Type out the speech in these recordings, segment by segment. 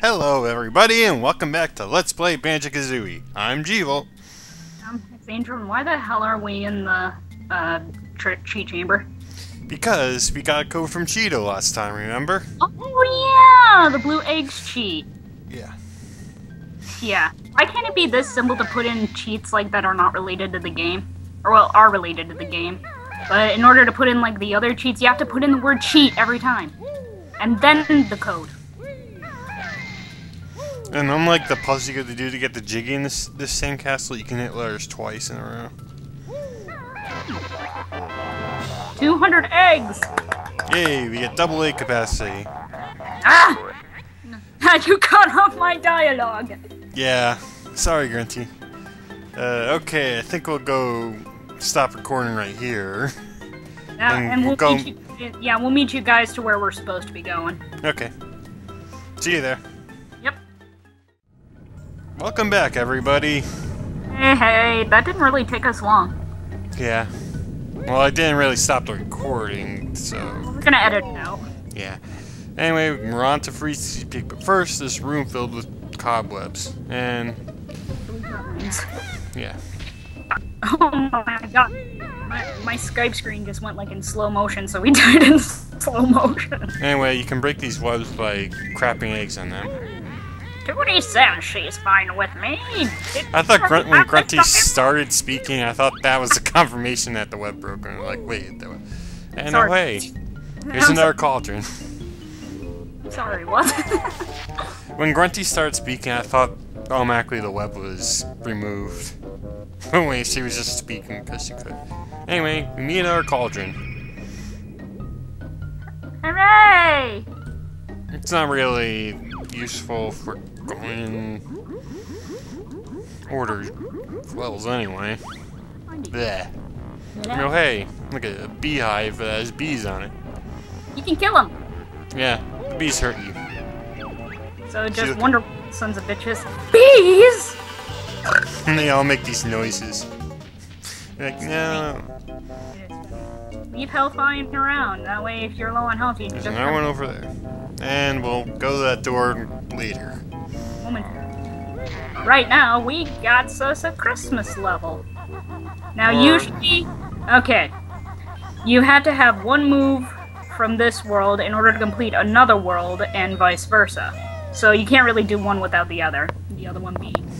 Hello everybody and welcome back to Let's Play Banjo-Kazooie. I'm Jeevil. Um, Angel, and why the hell are we in the, uh, chamber? Because we got a code from Cheato last time, remember? Oh yeah, the blue eggs cheat. Yeah. Yeah. Why can't it be this simple to put in cheats like that are not related to the game? Or well, are related to the game. But in order to put in like the other cheats, you have to put in the word cheat every time. And then the code. And unlike the puzzle you got to do to get the Jiggy in this, this sandcastle, you can hit letters twice in a row. 200 eggs! Yay, we get double A capacity. Ah! You cut off my dialogue! Yeah, sorry Grunty. Uh, okay, I think we'll go stop recording right here. Yeah, And and we'll go- meet you, yeah, we'll meet you guys to where we're supposed to be going. Okay. See you there. Welcome back, everybody. Hey, hey, that didn't really take us long. Yeah. Well, I didn't really stop the recording, so We're gonna edit now. yeah. Anyway, we're on to Freezeezy Peak, but first, this room filled with cobwebs, and yeah. Oh my god. My, my Skype screen just went like in slow motion, so we did it in slow motion. Anyway, you can break these webs by crapping eggs on them. Tooty says she's fine with me. I thought Grunt, when Grunty started speaking, I thought that was a confirmation that the web broke. And I'm like, wait, the. And Sorry. way. Here's another cauldron. Sorry, what? When Grunty started speaking, I thought automatically the web was removed. But wait, she was just speaking because she could. Anyway, we meet another cauldron. Hooray! It's not really useful for going order levels anyway. Bleh. Oh hey, look at a beehive that has bees on it. You can kill them. Yeah, the bees hurt you. So just wonder, sons of bitches. Bees! And they all make these noises. Like, no. Leave health lying around. That way, if you're low on health, you can There's just another one over there. And we'll go to that door later. Moment. Right now, we got us a Christmas level. Now, Or- usually, okay, you have to have one move from this world in order to complete another world, and vice versa. So you can't really do one without the other. The other one being.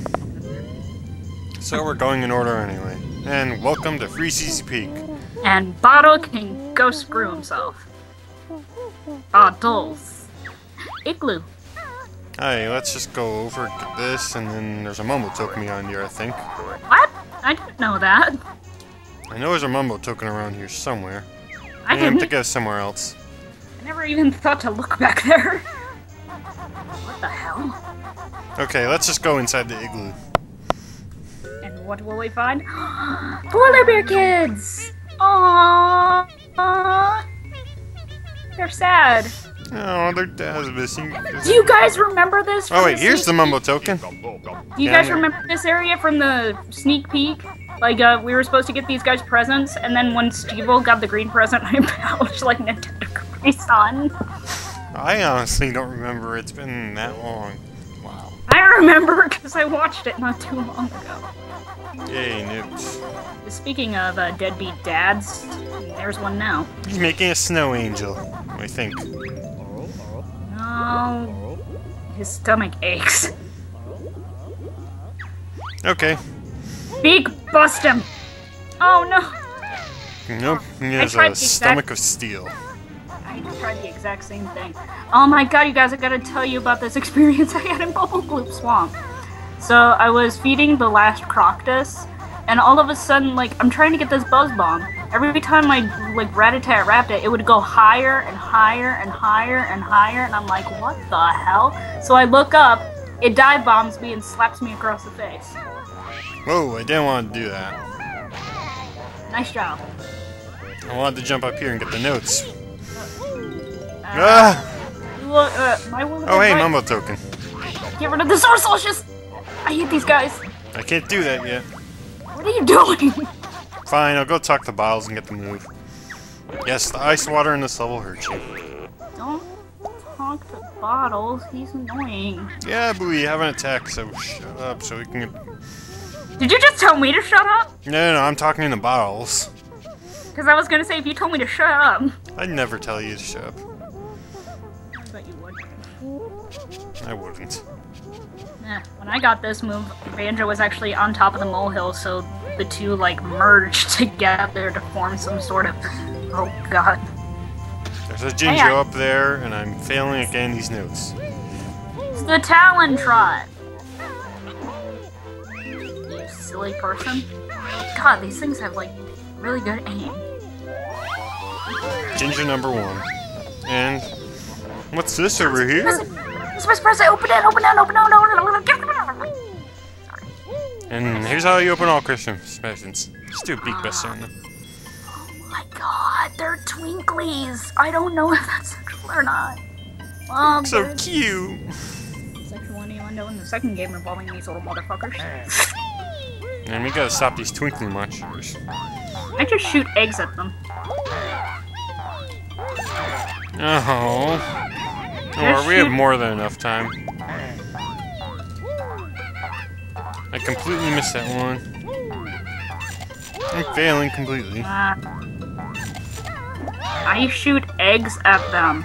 So we're going in order anyway. And welcome to Freezeezy Peak. And Bottle can go screw himself. Bottles. Igloo. Hey, let's just go over, this, and then there's a Mumbo token behind here, I think. What? I didn't know that. I know there's a Mumbo token around here somewhere. I didn't. thinking of somewhere else. I never even thought to look back there. What the hell? Okay, let's just go inside the igloo. And what will we find? Polar bear kids! Aww. Aww. They're sad. Oh, their dad's missing. Do you guys remember this? Oh wait, the here's the Mumbo token. Do you Yeah, guys remember this area from the sneak peek? Like, uh, we were supposed to get these guys presents, and then when Steve got the green present, I pouched like Nintendo Capri Sun. I honestly don't remember. It's been that long. Wow. I remember because I watched it not too long ago. Yay, nukes. Speaking of uh, deadbeat dads, there's one now. He's making a snow angel. I think. No, his stomach aches. Okay. Beak, bust him! Oh no! Nope. He has a exact- stomach of steel. I tried the exact same thing. Oh my god, you guys, I gotta tell you about this experience I had in Bubble Gloop Swamp. So, I was feeding the last Croctus, and all of a sudden, like, I'm trying to get this Buzz Bomb. Every time I, like, rat-a-tat wrapped it, it would go higher and higher and higher and higher, and I'm like, what the hell? So I look up, it dive bombs me and slaps me across the face. Whoa, I didn't want to do that. Nice job. I wanted to jump up here and get the notes. Uh, Ah! Look, uh, my Oh, hey, Mumbo token. Get rid of the Sir Slushes! I hate these guys. I can't do that yet. What are you doing? Fine, I'll go talk to Biles and get the move. Yes, the ice water in this level hurts you. Don't talk to bottles. He's annoying. Yeah, but we have an attack, so shut up so we can. Did you just tell me to shut up? No, no, no, I'm talking in the bottles. Because I was gonna say if you told me to shut up. I'd never tell you to shut up. I bet you would. I wouldn't. Eh, when I got this move, Banjo was actually on top of the molehill, so the two like merged together to form some sort of. Oh god. There's a Jinjo Hey, I- up there, and I'm failing at getting these notes. It's the Talon Trot! You silly person. God, these things have like really good aim. Jinjo number one. And what's this over here? Press it, press it, open it, open it, open it, open it, open it, get it. And here's how you open all Christmas presents. Just do a beak bust on them. Oh my god, they're twinklies. I don't know if that's sexual or not. Um, So cute. sexual innuendo in the second game involving these little motherfuckers. And we gotta stop these twinkling monsters. I just shoot eggs at them. Oh. Or we have more than enough time. I completely missed that one. I'm failing completely. Uh, I shoot eggs at them.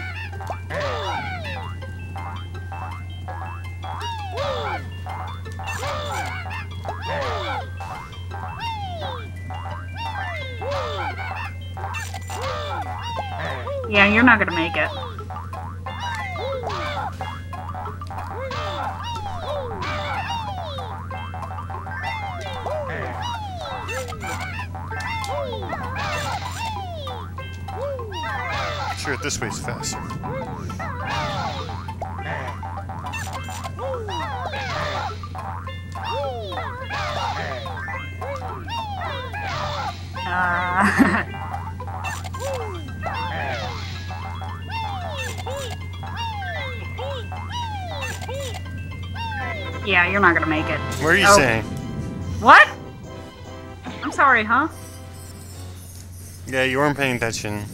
Yeah, you're not gonna make it. What are you Oh. saying? What? I'm sorry, huh? Yeah, you weren't paying attention.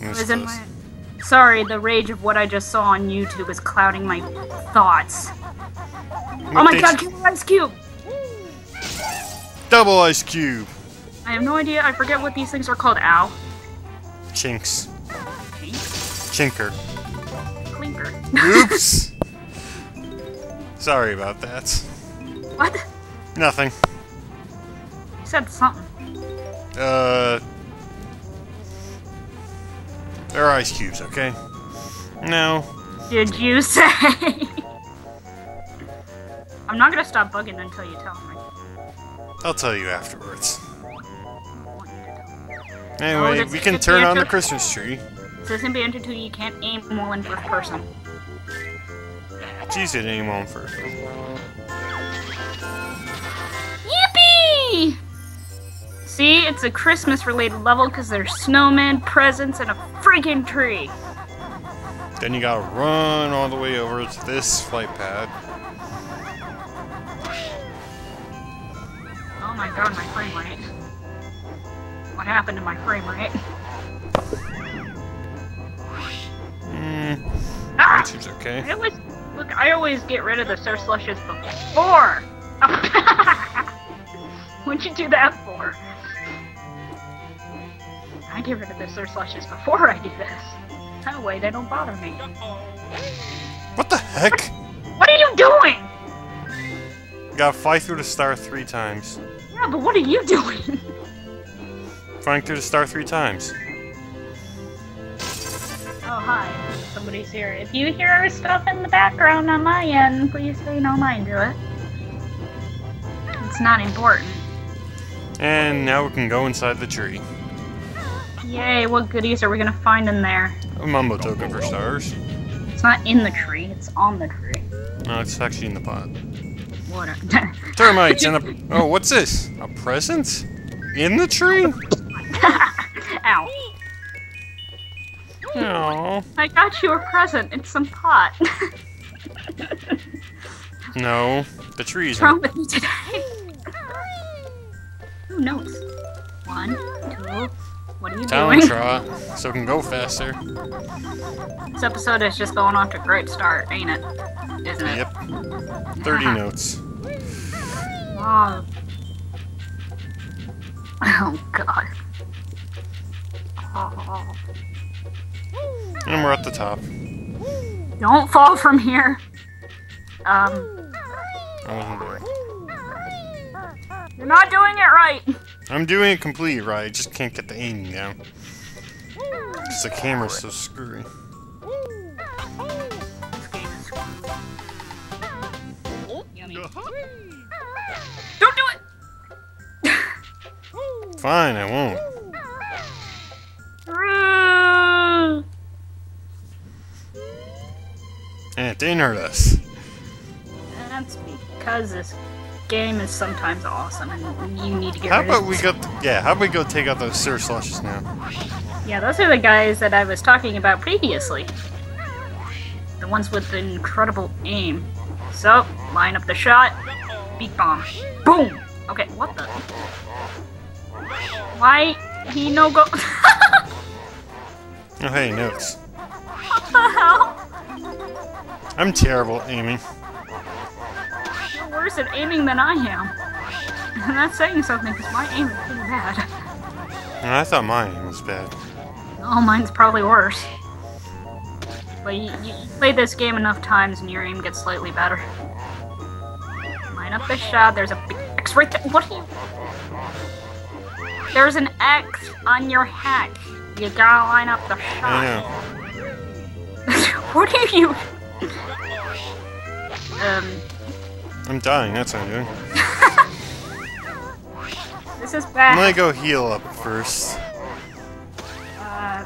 Was was in my... Sorry, the rage of what I just saw on YouTube is clouding my thoughts. Oh my god, Killer Ice Cube! Double ice cube! I have no idea, I forget what these things are called. Ow. Chinks. Chinker. Clinker. Oops! Sorry about that. What? Nothing. You said something. Uh. They're ice cubes, okay? No. Did you say? I'm not gonna stop bugging until you tell me. I'll tell you afterwards. I want you to tell me. Anyway, that's- we can turn on the Christmas tree. It says in Banjo 2 you can't aim while in first person. It's to aim on first. Yippee! See, it's a Christmas related level because there's snowmen, presents, and a freaking tree. Then you gotta run all the way over to this flight pad. Oh my god, my frame rate. What happened to my frame rate? Hmm, Ah! that seems okay. I always look. I always get rid of the Sir Slushes before. What'd you do that for? I get rid of the Sir Slushes before I do this. That way they don't bother me. What the heck? What are you doing? Gotta fly through the star three times. Yeah, but what are you doing? Flying through the star three times. Oh hi, somebody's here. If you hear stuff in the background on my end, please pay no mind to it. It's not important. And now we can go inside the tree. Yay! What goodies are we gonna find in there? A mumbo token for stars. It's not in the tree. It's on the tree. No, it's actually in the pot. What? A- Termites and a. Oh, what's this? A present? In the tree? Ow! No. I got you a present. It's some pot. No. The tree's What's wrong with me today? Who knows? One, two. What are you doing? trot, so it can go faster. This episode is just going off to a great start, ain't it? Isn't it? Yep. 30 notes. Oh. oh god. Oh. And we're at the top. Don't fall from here. Um, I wasn't there. You're not doing it right. I'm doing it completely right, I just can't get the aiming down. Because the camera's so screwy. This game is screwed. Yummy. Don't do it! Fine, I won't. And eh, it didn't hurt us. That's because this game is sometimes awesome and you need to get How about we go, yeah, how about we go take out those Sir Slushes now? Yeah, those are the guys that I was talking about previously. The ones with the incredible aim. So, line up the shot. Beak bomb. Boom! Okay, what the? Why he no go? Oh, hey, notes. what the hell? I'm terrible at aiming. Worse at aiming than I am. And that's saying something because my aim is pretty bad. I thought my aim was bad. Oh, mine's probably worse. But you, you play this game enough times and your aim gets slightly better. Line up the shot. There's a big X right there. What are you? There's an X on your hat. You gotta line up the shot. what are you? Um, I'm dying, that's what I'm doing. this is I'm bad. gonna go heal up first. Uh,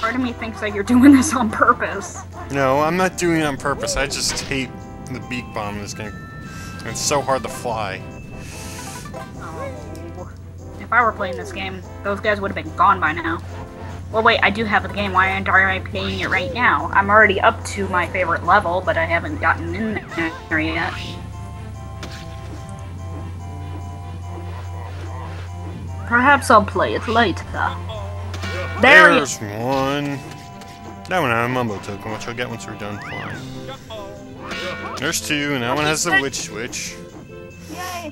part of me thinks that you're doing this on purpose. No, I'm not doing it on purpose. I just hate the beak bomb is gonna. It's so hard to fly. Oh. If I were playing this game, those guys would have been gone by now. Well, wait, I do have the game. Why aren't I playing it right now? I'm already up to my favorite level, but I haven't gotten in there yet. Perhaps I'll play it later. There you There's one. That one had a mumbo token, which I'll get once we're done flying. There's two, and that one has the witch switch. Yay!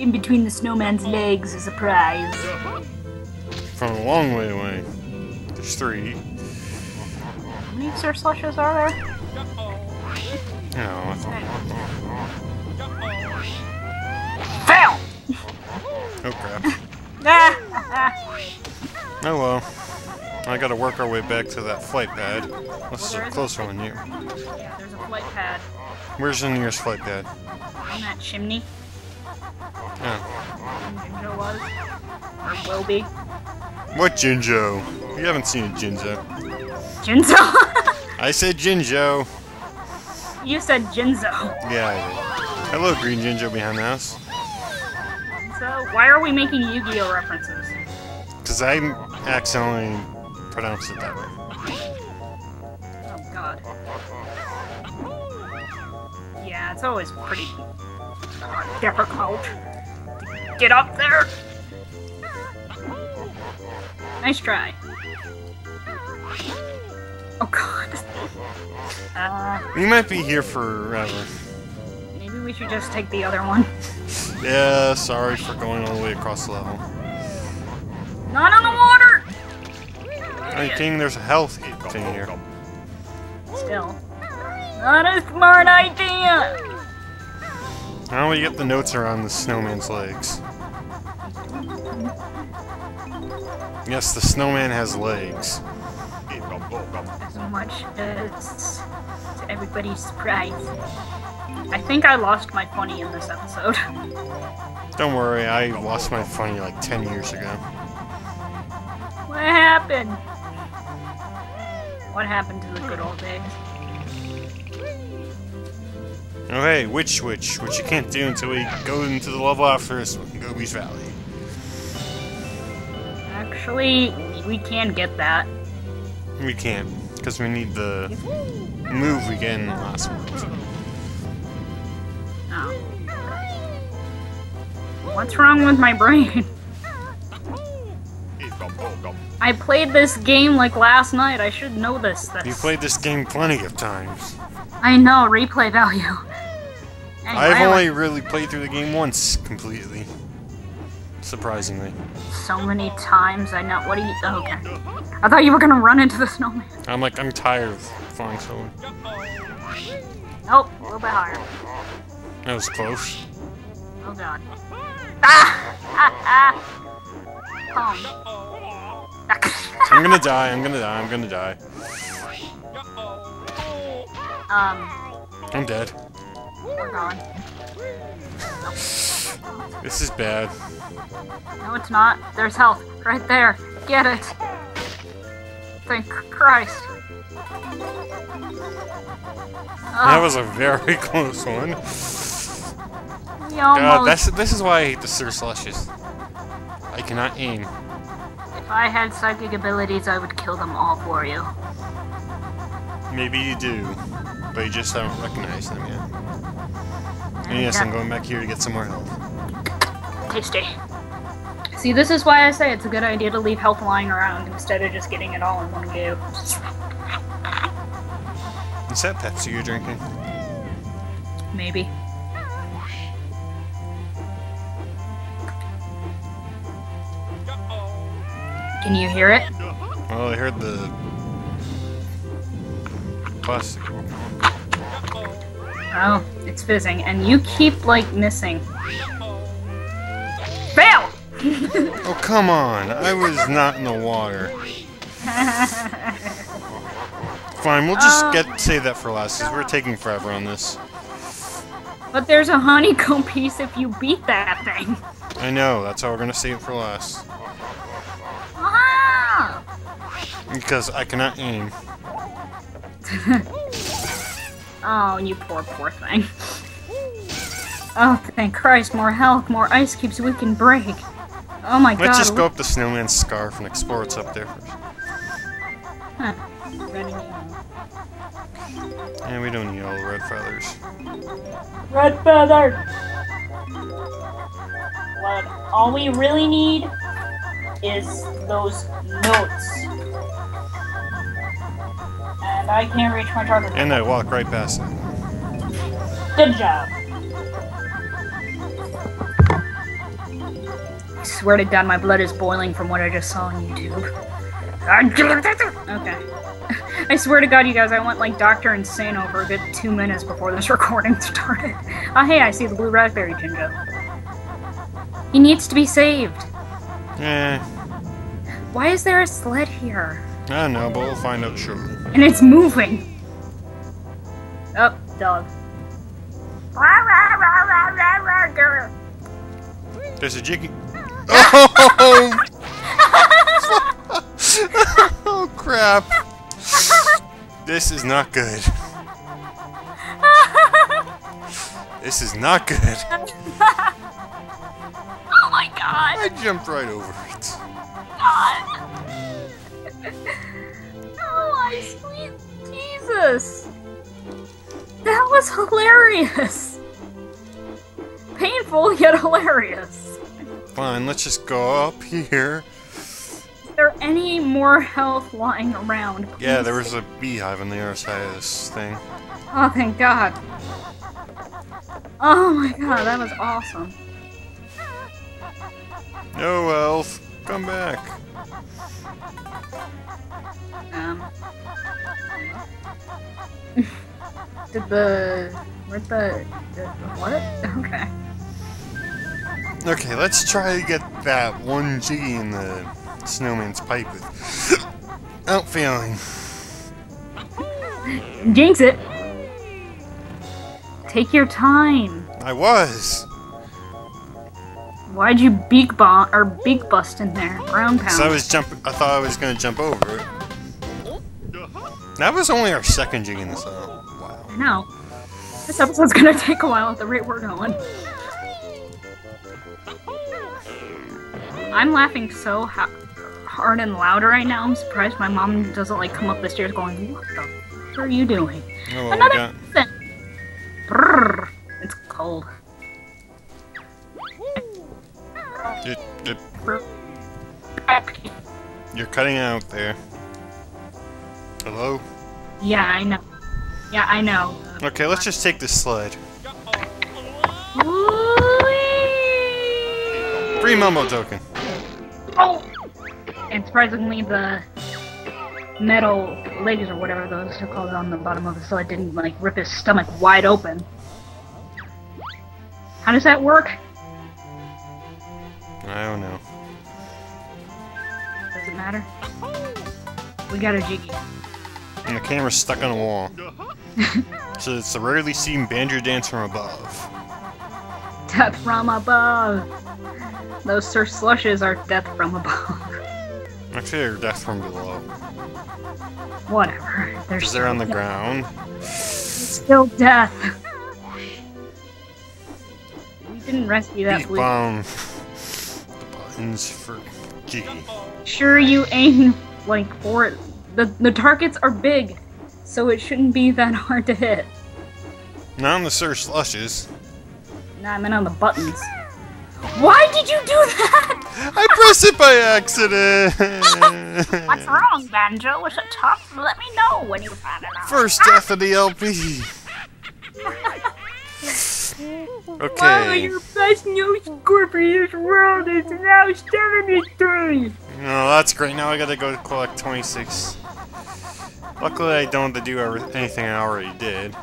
In between the snowman's legs is a prize. From a long way away. There's three. How many Sir Slushes are there? No, Oh crap. Ah! Oh well. I gotta work our way back to that flight pad. This is a closer one here. yeah, there's a flight pad Where's the nearest flight pad? on that chimney. Oh. Jinjo was. Or will be. What Jinjo? You haven't seen a Jinzo. Jinzo! I said Jinjo. you said Jinzo. Yeah, I did. Hello, Green Jinjo behind the house. Why are we making Yu-Gi-Oh references? Because I accidentally pronounced it that way. Oh god. Yeah, it's always pretty difficult to get up there. Nice try. Oh god. Uh, We might be here forever. We should just take the other one. Yeah, sorry for going all the way across the level. Not on the water! I think there's a health thing here. Still. Not a smart idea! How do we get the notes around the snowman's legs? Yes, the snowman has legs. as much as everybody's surprise. I think I lost my funny in this episode. Don't worry, I lost my funny like 10 years ago. what happened? What happened to the good old days? Oh hey, Witch Switch, which you can't do until we go into the level after this one, Gobi's Valley. Actually, we can get that. We can't, because we need the move we get in the last one. What's wrong with my brain? I played this game like last night. I should know this. That's, You played this game plenty of times. I know replay value. Anyway, I've only really played through the game once completely. Surprisingly. so many times. I know. What do you? oh, okay. I thought you were gonna run into the snowman. I'm like, I'm tired of flying so. Nope, a little bit higher. That was close. Oh god. Ah! Ah! Ah! I'm gonna die, I'm gonna die, I'm gonna die. Um, I'm dead. we're gone. This is bad. No, it's not. There's health right there. Get it. Thank Christ. That was a very close one. We God, almost. that's, this is why I hate the Sir Slushes. I cannot aim. If I had psychic abilities, I would kill them all for you. Maybe you do, but you just haven't recognized them yet. And yes, I'm going back here to get some more health. Tasty. See, this is why I say it's a good idea to leave health lying around instead of just getting it all in one go. Is that Pepsi you're drinking? Maybe. Can you hear it? Well, I heard the plastic. Oh, it's fizzing, and you keep like missing. Fail! Oh, come on! I was not in the water. Fine, we'll just Uh. get save that for last, because we're taking forever on this. But there's a honeycomb piece if you beat that thing. I know, that's how we're gonna save it for last. Because I cannot aim. Oh, you poor, poor thing. Oh, thank Christ, more health, more ice cubes we can break. Oh my god. Let's just go up the snowman's scarf and explore what's up there first. Huh. And we don't need all the red feathers. Red feather! What all we really need is those notes. And I can't reach my target. And I walk right past it. Good job. I swear to God, my blood is boiling from what I just saw on YouTube. I'm killing that Okay. I swear to God, you guys, I went like Doctor Insane for a good two minutes before this recording started. Oh, hey, I see the blue raspberry Jinjo. He needs to be saved. Eh, Why is there a sled here? I don't know, but we'll find out shortly. And it's moving. Up, oh, dog. There's a jiggy. Oh! oh crap! This is not good. This is not good. oh my god! I jumped right over it. Jesus! That was hilarious! Painful yet hilarious. Fine, let's just go up here. Is there any more health lying around? Yeah, there was a beehive on the other side of this thing. Oh, thank God. Oh my god, that was awesome. No elf, come back. Um. Did the. Where'd the. the what? Okay. Okay, let's try to get that one jiggy in the snowman's pipe with. Out failing. Jinx it! Take your time. I was. Why'd you beak bomb or beak bust in there? Ground pound. So I was jump. I thought I was gonna jump over it. That was only our second jig in this. Wow. I know. This episode's gonna take a while at the rate we're going. I'm laughing so ha- hard and loud right now. I'm surprised my mom doesn't like come up the stairs going, "What the f- are you doing?" Oh, Another thing. Brrr. It's cold. You're cutting out there. Hello? Yeah, I know. Yeah, I know. Okay, let's just take this sled. Whee! Free Mumbo token. Oh! And surprisingly, the metal legs or whatever those are called on the bottom of the sled didn't like rip his stomach wide open. How does that work? I don't know. Does it matter? We got a jiggy. And the camera's stuck on a wall. so it's a rarely seen banjo dance from above. Death from above. Those Sir Slushes are death from above. Actually, they're death from below. Whatever. They're Because they're on the still ground. Still death. We didn't rescue that Beak bomb. The buttons for Jiggy. Sure, you aim like for it. The the targets are big, so it shouldn't be that hard to hit. Not on the Sir Slushes. Nah, I meant on the buttons. Why did you do that? I pressed it by accident! What's wrong, Banjo? Was it tough? Let me know when you find it out. First death of the LP. Okay. Wow, your best new Scorpius world is now 73! Oh, that's great. Now I gotta go collect 26. Luckily, I don't have to do anything I already did.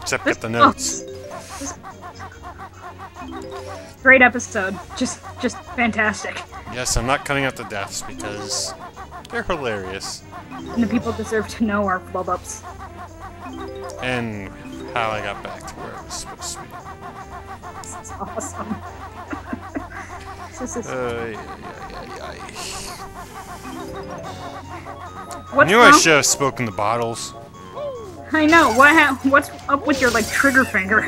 Except get the notes. Great episode. Just, just fantastic. Yes, I'm not cutting out the deaths because they're hilarious. And the people deserve to know our flub ups. And how I got back to where I was supposed to be. This is awesome. this is. Uh, yeah, yeah, yeah. I knew I should have spoken the bottles. I know. What? Ha- what's up with your like trigger finger?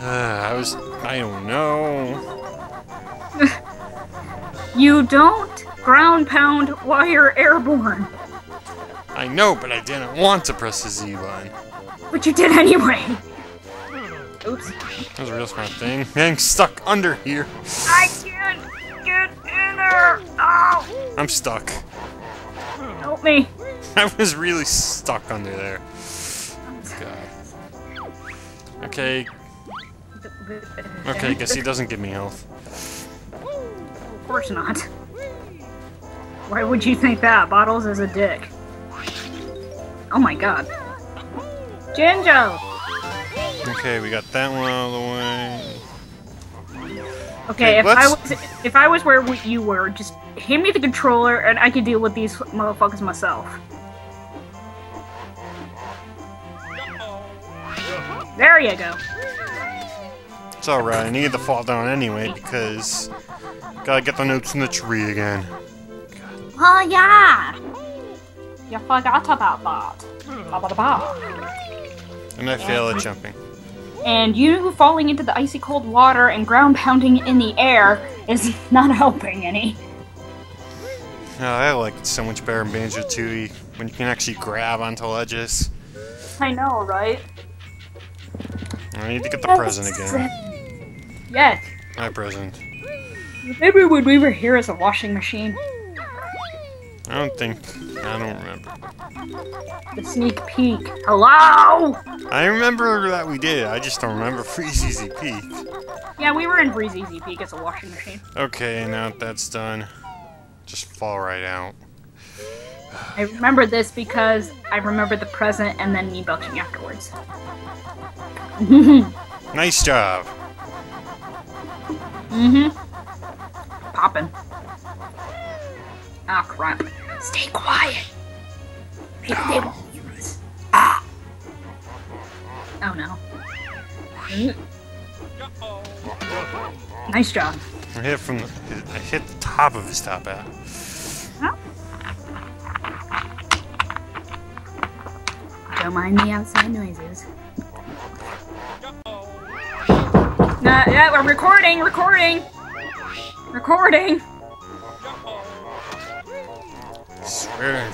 Uh, I was. I don't know. You don't ground pound while you're airborne, I know, but I didn't want to press the Z button. But you did anyway. Oops. That was a real smart thing. Getting stuck under here. I can't get in there. Oh, I'm stuck. help me. I was really stuck under there. God. Okay, okay, guess he doesn't give me health. Of course not. Why would you think that? Bottles is a dick. Oh my god. Jinjo! Okay, we got that one out of the way. Okay, Okay, if I was if I was where you were, just hand me the controller and I can deal with these motherfuckers myself. There you go. It's alright, I needed to fall down anyway because gotta get the notes in the tree again. Oh yeah! You forgot about that. Ba, ba. And I fail at jumping. And you falling into the icy cold water and ground pounding in the air is not helping any. Oh, I like it so much better in Banjo Tooie when you can actually grab onto ledges. I know, right? I need to get the present again. Yes. My present. Maybe when we were here as a washing machine? I don't think. I don't remember. The sneak peek. Hello! I remember that we did. I just don't remember Freezeezy Peak. Yeah, we were in Freezeezy Peak as a washing machine. Okay, now that's done, just fall right out. I remember this because I remember the present and then me belching afterwards. Nice job. Mm-hmm. Poppin'. Ah, crap. Stay quiet. Maybe they won't hear us. Ah. Oh no. Mm. Nice job. I hit from the, I hit the top of his top hat. Don't mind the outside noises. Nah, yeah, we're recording, recording, recording. Swear.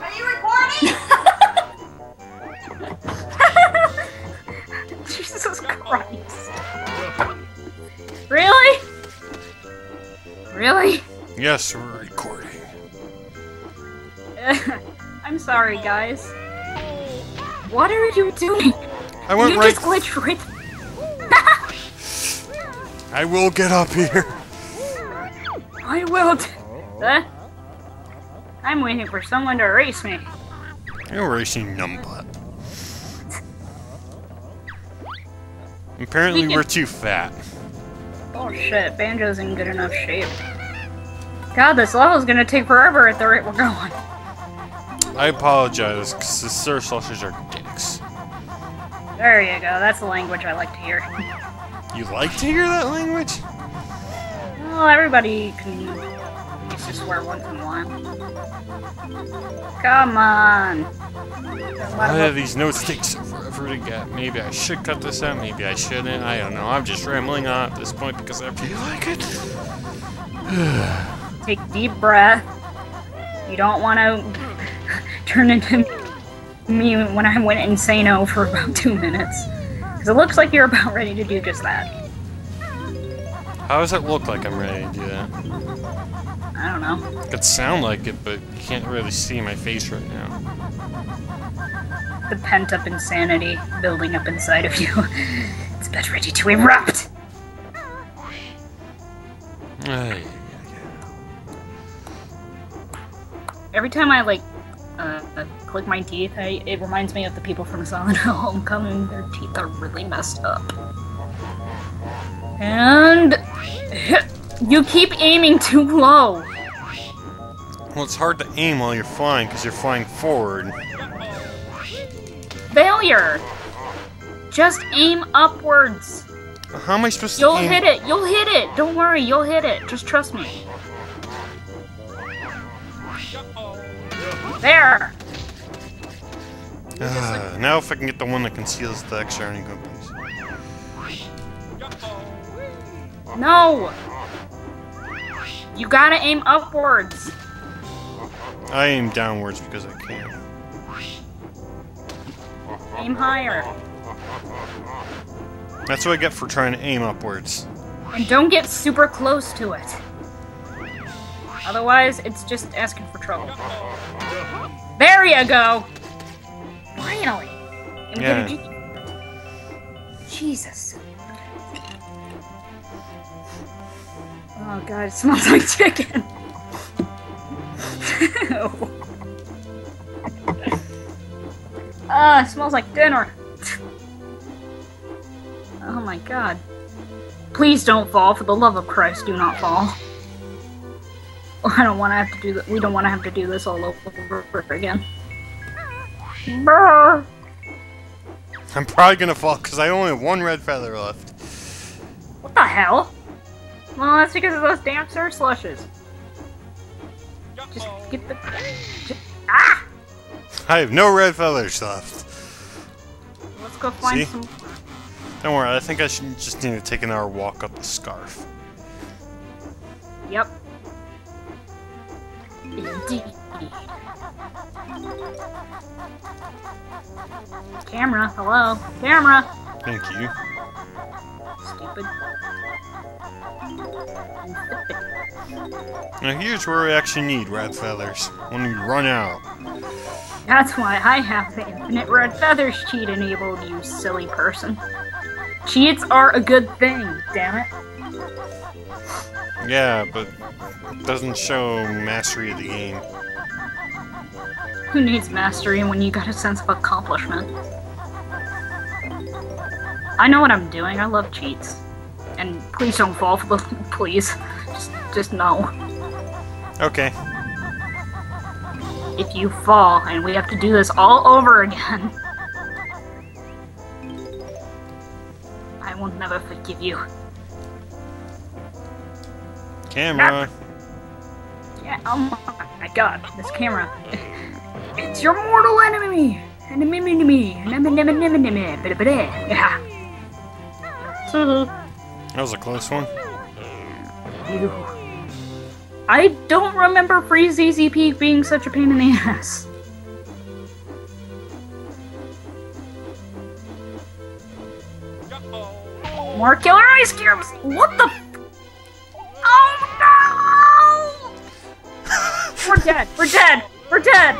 Are you recording? Jesus Christ. Really? Really? Yes, we're recording. I'm sorry, guys. What are you doing? I went you right. just glitched right. I will get up here. I will. T- uh, I'm waiting for someone to race me. You're racing numbbutt. Apparently, we're too fat. Oh shit, Banjo's in good enough shape. God, this level's gonna take forever at the rate we're going. I apologize, because the Sir Slushes are dicks. There you go, that's the language I like to hear. You like to hear that language? Well, everybody can to swear once in a while. Come on. I have these notes take so forever to get. Maybe I should cut this out, maybe I shouldn't. I don't know. I'm just rambling on at this point because I feel like it. Take deep breath. You don't want to turn into me when I went insane for about two minutes. Because it looks like you're about ready to do just that. How does it look like I'm ready to do that? I don't know. It could sound like it, but you can't really see my face right now. The pent up insanity building up inside of you. It's about ready to erupt. Every time I like uh, click my teeth, I, it reminds me of the people from Silent Hill Homecoming. Their teeth are really messed up. And you keep aiming too low. Well, it's hard to aim while you're flying because you're flying forward. Failure. Just aim upwards. How am I supposed to You'll hit it. You'll hit it. Don't worry. You'll hit it. Just trust me. There. Ah, now if I can get the one that conceals the extra any good No. You gotta aim upwards. I aim downwards because I can. Aim higher. That's what I get for trying to aim upwards. And don't get super close to it. Otherwise, it's just asking for trouble. There you go! Finally! I'm Yeah. Jesus. Oh god, it smells like chicken. Ah, it smells like dinner. Oh my god. Please don't fall. For the love of Christ, do not fall. I don't want to have to do that. We don't want to have to do this all over again. I'm probably gonna fall because I only have one red feather left. What the hell? Well, that's because of those damn Sir Slushes. Just get the. Just, ah! I have no red feathers left. Let's go find See? some. Don't worry, I think I should just need to take an hour walk up the scarf. Yep. Indeed. Camera, hello. Camera! Thank you. Stupid. Now here's where we actually need red feathers. When we run out. That's why I have the infinite red feathers cheat enabled, you silly person. Cheats are a good thing, damn it. Yeah, but it doesn't show mastery of the game. Who needs mastery when you got a sense of accomplishment? I know what I'm doing. I love cheats. And please don't fall for the please. Just just no. Okay. If you fall and we have to do this all over again. I will never forgive you. Camera. Yeah, oh my god, this camera. It's your mortal enemy! Enemy, enemy, enemy, enemy, enemy, enemy, Yeah. That was a close one. You. I don't remember Freezeezy Peak being such a pain in the ass. More killer ice cubes! What the? f- Oh We're dead. We're dead. We're dead.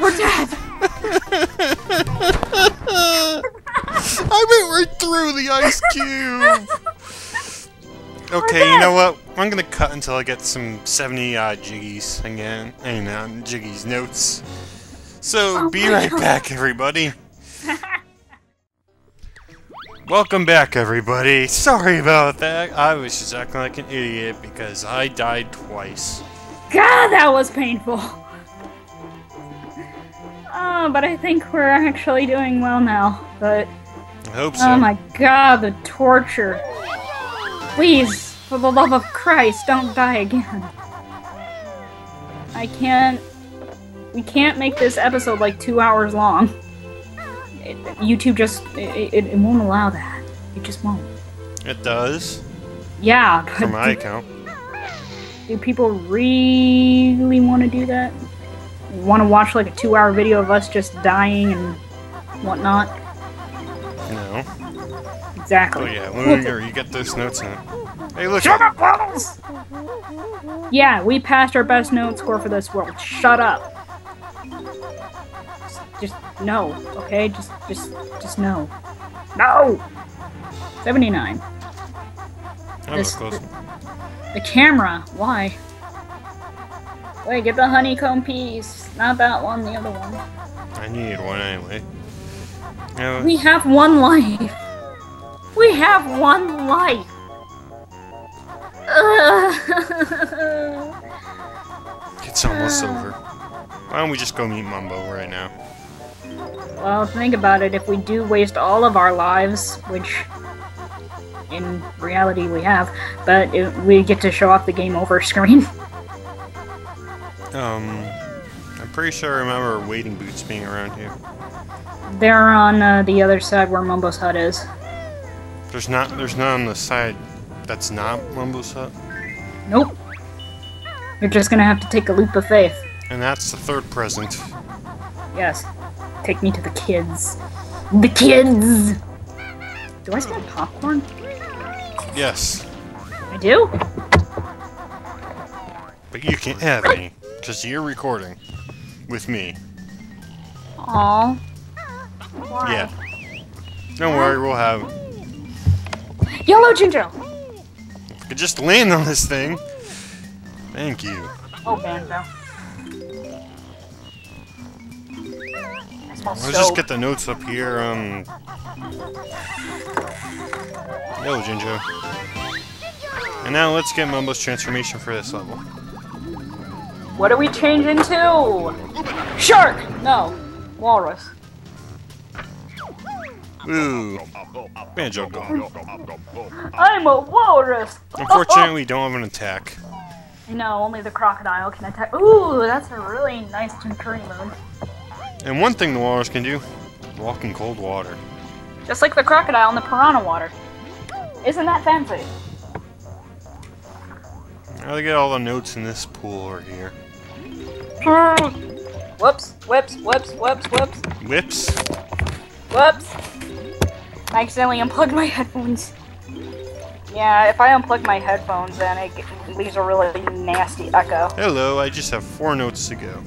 We're dead. I went right through the ice cube. Okay, you know what? I'm gonna cut until I get some 70 uh, jiggies again. And uh, jiggies notes. So Oh be right God. back, everybody. Welcome back, everybody. Sorry about that. I was just acting like an idiot because I died twice. God, that was painful. Oh, but I think we're actually doing well now. But I hope oh so. oh my God, the torture. Please, for the love of Christ, don't die again. I can't. We can't make this episode like two hours long. It, YouTube just it, it, it won't allow that. It just won't. It does, Yeah, but for my do, account. do people really want to do that? Want to watch like a two-hour video of us just dying and whatnot? Exactly. Oh yeah, Lunar, you get those notes in it. Hey, look. Shut up, Waddles! Yeah, we passed our best note score for this world. Shut up. Just, just no, okay? Just, just, just no. No. Seventy-nine. That was This- close. The camera. Why? Wait, get the honeycomb piece. Not that one, the other one. I need one anyway. No, We have one life. We have one life. It's almost over. Why don't we just go meet Mumbo right now? well, think about it. If we do waste all of our lives, which in reality we have, but it, we get to show off the game over screen. Um, I'm pretty sure I remember wading boots being around here. They're on uh, the other side where Mumbo's hut is. There's not. There's none on the side that's not Mumbo's hut, Nope. You're just gonna have to take a leap of faith. and that's the third present. Yes. Take me to the kids. The kids! Do I smell popcorn? Yes, I do? but you can't have any because you're recording with me. Aww. Yeah. Don't worry, we'll have. Yellow Jinjo! I Could just land on this thing. Thank you. Oh, Banjo. Let's just get the notes up here. Um. Yo, Jinjo. And now let's get Mumbo's transformation for this level. What do we change into? Shark! No. Walrus. Ooh. Banjo. I'm a walrus! Unfortunately, we don't have an attack. No, only the crocodile can attack. Ooh, that's a really nice Century moon. And one thing the walrus can do, walk in cold water. Just like the crocodile in the piranha water. Isn't that fancy? I get all the notes in this pool over here? Whoops, whoops, whoops, whoops, whoops, Whips? whoops. I accidentally unplugged my headphones. Yeah, if I unplug my headphones, then it leaves a really nasty echo. Hello, I just have four notes to go.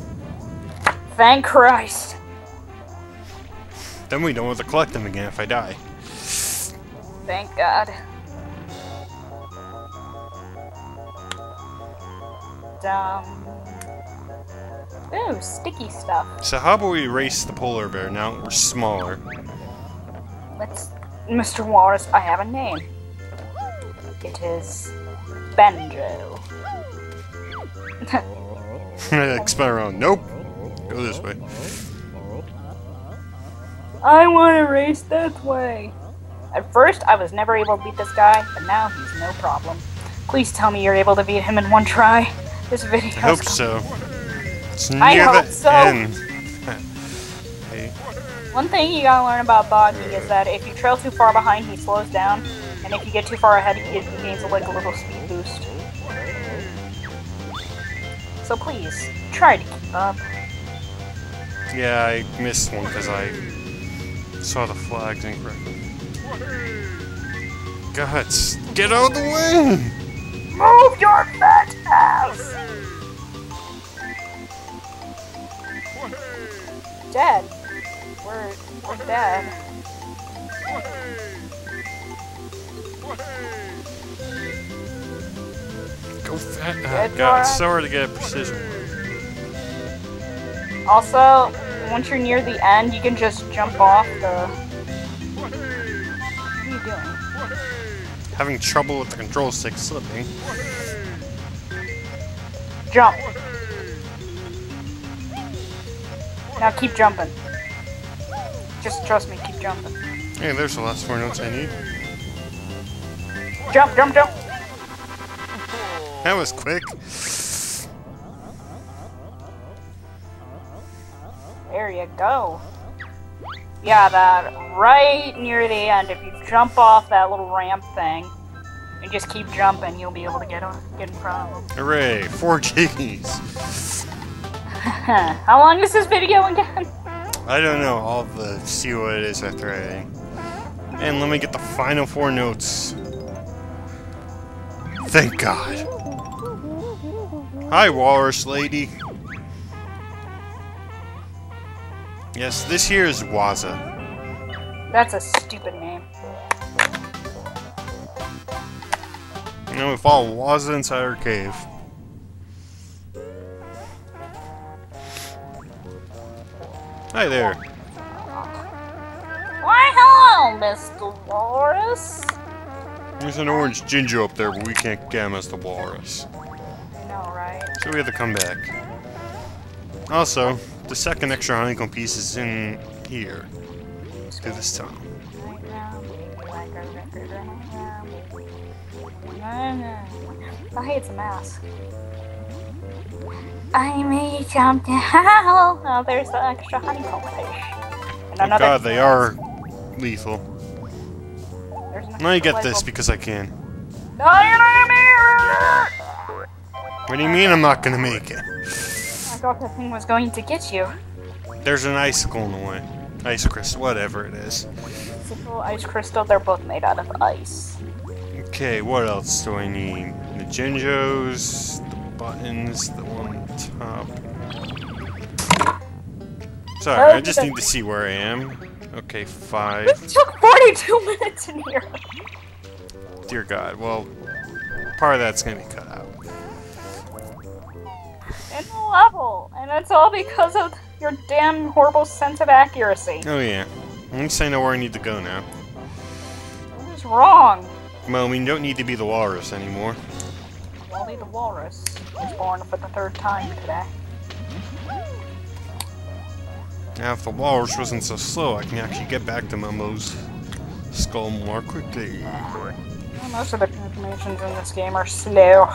Thank Christ. Then we don't have to collect them again if I die. Thank God. Um. Ooh, sticky stuff. So how about we race the polar bear now we're smaller? Let's. Mr. Walrus, I have a name. It is. Benjo. Expiro. Nope. Go this way. I want to race that way. At first, I was never able to beat this guy, but now he's no problem. Please tell me you're able to beat him in one try. This video. I hope so. It's near I hope the so. end. One thing you gotta learn about Boggy is that if you trail too far behind, he slows down, and if you get too far ahead, he, he gains like a little speed boost. So please, try to keep up. yeah, I missed one because I saw the flags incorrectly. Guts, get out of the way! Move your fat ass! dead. We're we're dead. Go fat. Oh, God, it's so hard to get precision. Also, once you're near the end, you can just jump off the. What are you doing? Having trouble with the control stick slipping. Eh? Jump. Now keep jumping. Just trust me, keep jumping. Hey, there's the last four notes I need. Jump, jump, jump. That was quick. There you go. Yeah, that right near the end. If you jump off that little ramp thing and just keep jumping, you'll be able to get on, get in front of them. Hooray, four G's. How long is this video again? I don't know. Have to see what it is after editing. And let me get the final four notes. Thank God. Hi, Walrus Lady. Yes, this here is Wozza. That's a stupid name. You know, we follow Wozza inside her cave. Hi there. Why, hello, Mr. Walrus. There's an orange Jinjo up there, but we can't get him as the walrus. I know, right? So we have to come back. Also, the second extra honeycomb piece is in here. Through this tunnel. Oh, hey, it's a mask. I may jump down. Oh, there's the extra honeycomb fish. And Oh another god, they are lethal. Now you get this because I can. No, you're not gonna What do you mean I'm not gonna make it? I thought the thing was going to get you. There's an icicle in the way. Ice crystal, whatever it is. Simple ice crystal, they're both made out of ice. Okay, what else do I need? The Jinjos, buttons, the one on top. Sorry, oh, I just need to see where I am. Okay, five. It took 42 minutes in here. Dear God, well, part of that's gonna be cut out. In the level. And it's all because of your damn horrible sense of accuracy. Oh yeah. At least I know where I need to go now. What is wrong? Well, we don't need to be the walrus anymore. Wally the Walrus was born for the third time today. Now, if the walrus wasn't so slow, I can actually get back to Mumbo's skull more quickly. Well, most of the transformations in this game are slow.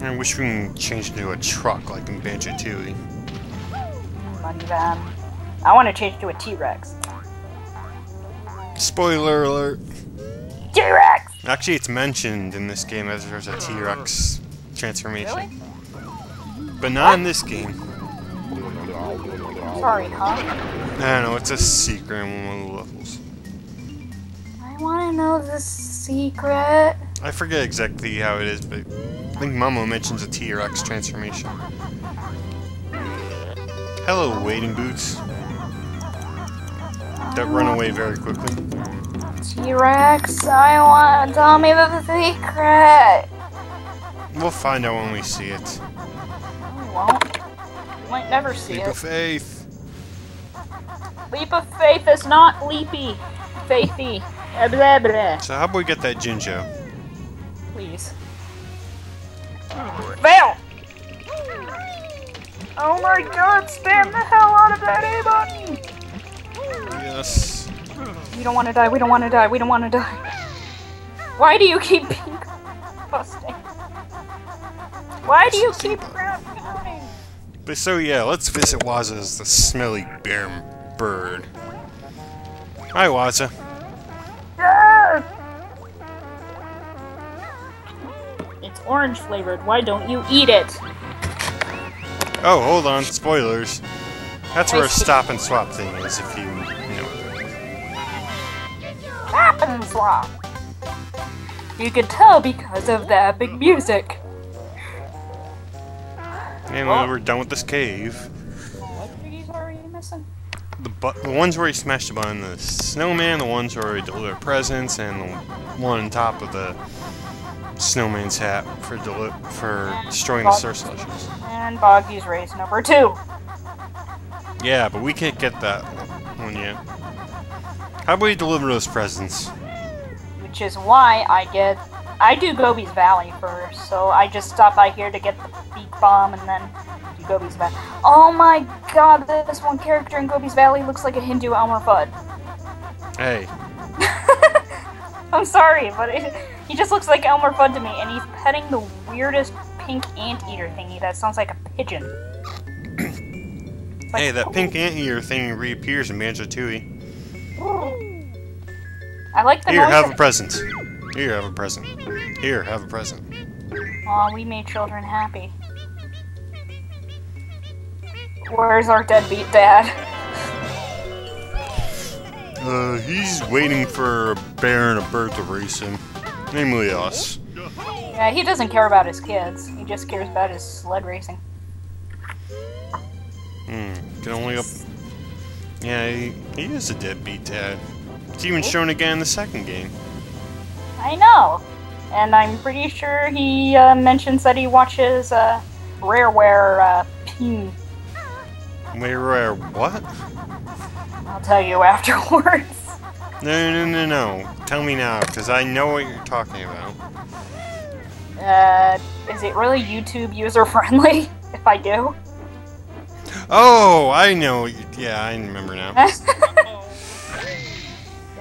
I wish we can change into a truck like in Banjo Tooie. Money van. I want to change to a T-Rex. Spoiler alert! T-Rex! Actually, it's mentioned in this game as there's a T-Rex transformation. Really? But not in this game. Sorry, huh? I don't know, it's a secret in one of the levels. I want to know the secret. I forget exactly how it is, but I think Mumbo mentions a T-Rex transformation. Hello, wading boots. That run uh, away very quickly. T-Rex, I want to tell me the secret. We'll find out when we see it. We won't. You might never see Leap it. Leap of faith. Leap of faith is not leapy. Faithy. Blah, blah. So how about we get that Jinjo? Please. Fail! Oh my god, spam the hell out of that A button! Yes. We don't want to die, we don't want to die, we don't want to die. Why do you keep being busting? Why do you keep crowning? But so yeah, let's visit Wozza's the smelly bear bird. Hi Waza. It's orange flavored, why don't you eat it? Oh, hold on, spoilers. That's where a I see. stop and swap thing is if you Stop and. You could tell because of the epic music. And Well- we're done with this cave. What are you missing? The the ones where he smashed the button, the snowman, the ones where he delivered presents, and the one on top of the snowman's hat for deli- for destroying the Sir Slushes. And Boggy's race number two. Yeah, but we can't get that one yet. How about you deliver those presents? which is why I get I do Gobi's Valley first, so I just stop by here to get the beak bomb and then do Gobi's Valley. Oh my god, this one character in Gobi's Valley looks like a Hindu Elmer Fudd. Hey, I'm sorry, but it, he just looks like Elmer Fudd to me, and he's petting the weirdest pink anteater thingy that sounds like a pigeon. Like, hey, that pink anteater thing reappears in Banjo Tooie. I like the Here, have a present. Here, have a present. Here, have a present. Aw, we made children happy. Where's our deadbeat dad? Uh, he's waiting for a bear and a bird to race him. Namely us. Yeah, he doesn't care about his kids. He just cares about his sled racing. Hmm, can only up. Yeah, he, he is a deadbeat dad. It's even shown again in the second game. I know. And I'm pretty sure he uh, mentions that he watches uh, Rareware. Uh, wait, what? I'll tell you afterwards. No, no, no, no. Tell me now, because I know what you're talking about. Uh, is it really YouTube user friendly? If I do. Oh, I know. Yeah, I remember now. is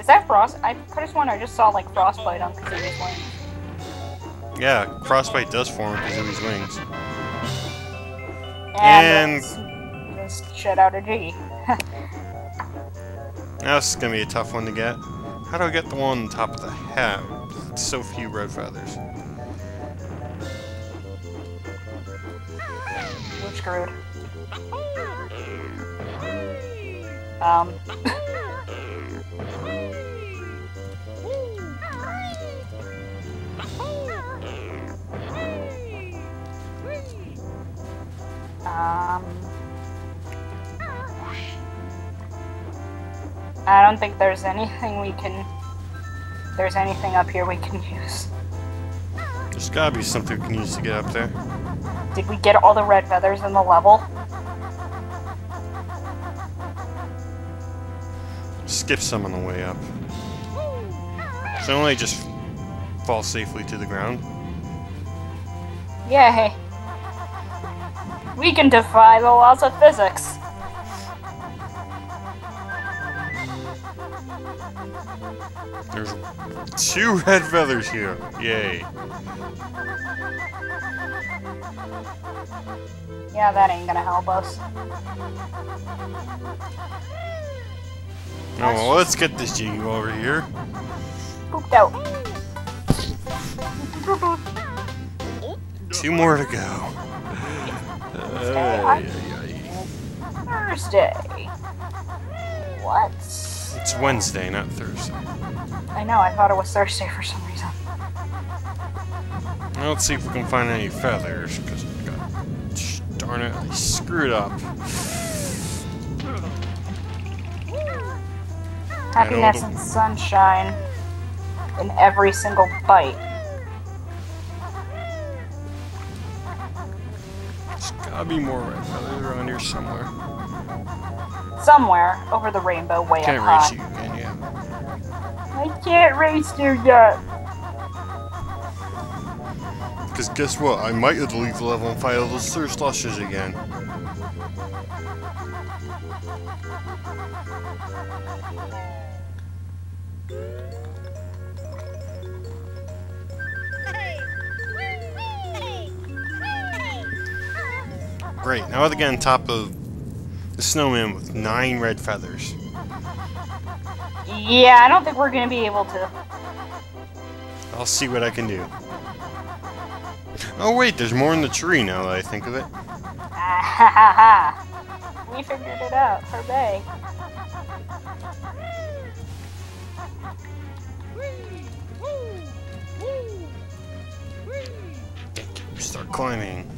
that Frost? I have sworn I just saw like Frostbite on Kazooie's wings. Yeah, Frostbite does form because of his wings. And, And- just shut out a G. Jiggy. Now this is gonna be a tough one to get. How do I get the one on top of the hat? with So few red feathers. We're screwed. Um. um. I don't think there's anything we can. There's anything up here we can use. There's gotta be something we can use to get up there. Did we get all the red feathers in the level? Skip some on the way up. So only just fall safely to the ground. Yay! We can defy the laws of physics. There's two red feathers here. Yay. Yeah, that ain't gonna help us. Oh, well, let's get this Jiggy over here. Pooped out. Two more to go. Stay Ay, high. ay, ay. Thursday. What? It's Wednesday, not Thursday. I know, I thought it was Thursday for some reason. Now let's see if we can find any feathers, because darn it, I screwed up. Happiness the- and sunshine in every single bite. There's gotta be more red feathers around here somewhere. Somewhere over the rainbow, way Can't up high. reach you again yet. I can't race you yet. Because guess what? I might have to leave the level and fight all those Sir Slushes again. Great, now to get on top of the snowman with nine red feathers. Yeah, I don't think we're gonna be able to. I'll see what I can do. Oh wait, there's more in the tree now that I think of it. Ha ha ha. We figured it out. Hooray. Start climbing.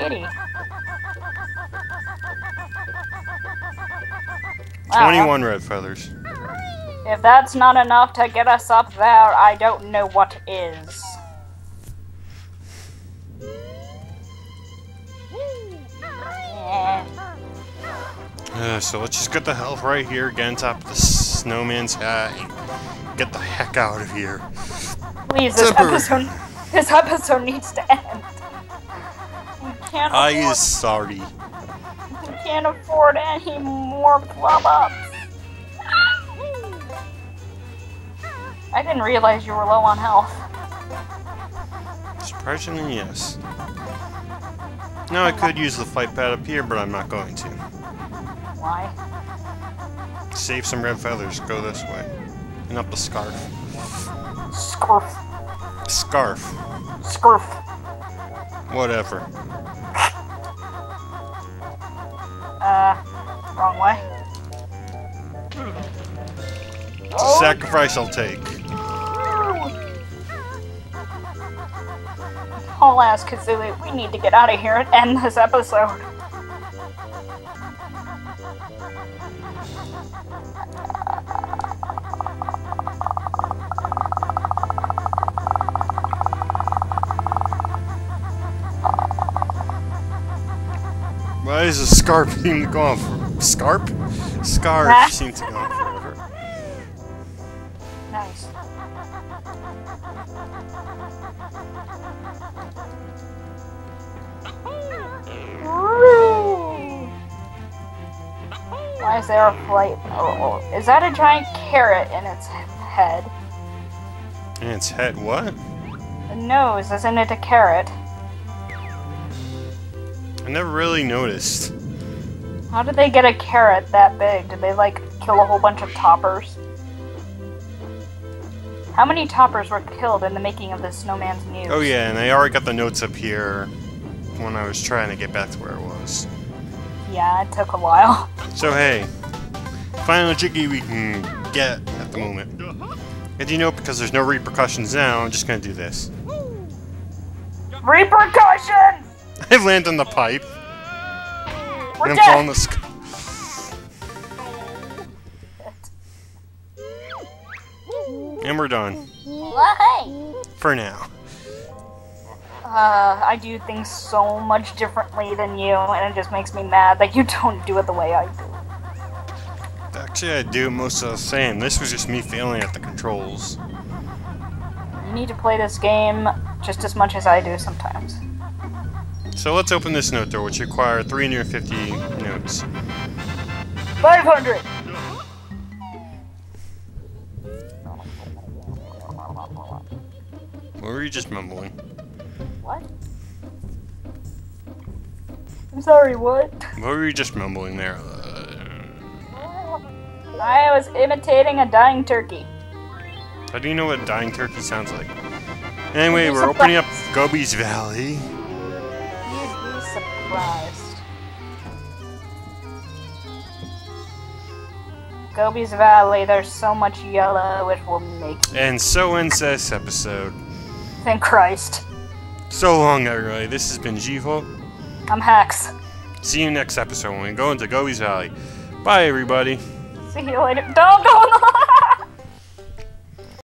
Kitty. Wow. 21 red feathers. If that's not enough to get us up there, I don't know what is. Yeah. Uh, so let's just get the health right here, get on top of the snowman's hat, get the heck out of here. Please, this Zipper. episode, this episode needs to end. Can't I afford, is sorry. we can't afford any more flub ups. I didn't realize you were low on health. Surprisingly, yes. Now I could use the flight pad up here, but I'm not going to. Why? Save some red feathers, go this way. And up the scarf. Scarf. Scarf. Scarf. Whatever. Sacrifice I'll take. I'll ask Kazooie, we need to get out of here and end this episode. Why is a scarf seem to go on for scarp? Scarf seems to go is that a giant carrot in its head? And its head, what? The nose, isn't it a carrot? I never really noticed. How did they get a carrot that big? Did they like kill a whole bunch of toppers? How many toppers were killed in the making of the snowman's news? Oh yeah, and I already got the notes up here when I was trying to get back to where it was. Yeah, it took a while. So hey, final jiggy we can get at the moment. And you know, because there's no repercussions now, I'm just gonna do this. Repercussions! I land on the pipe. We're and I'm falling the And we're done. Hey! For now. Uh, I do things so much differently than you, and it just makes me mad that you don't do it the way I do. Actually, I do most of the same. This was just me failing at the controls. You need to play this game just as much as I do sometimes. So let's open this note door, which require 350 notes. 500! What were you just mumbling? What? I'm sorry, what? What were you just mumbling there? I was imitating a dying turkey. how do you know what dying turkey sounds like? Anyway, we're opening up surprised. Gobi's Valley. You'd be surprised. Gobi's Valley, there's so much yellow it will make you And so ends this episode. think Christ. So long, everybody. This has been GVOLTT. I'm Hex. See you next episode when we go into Gobi's Valley. Bye, everybody see you later. Don't go.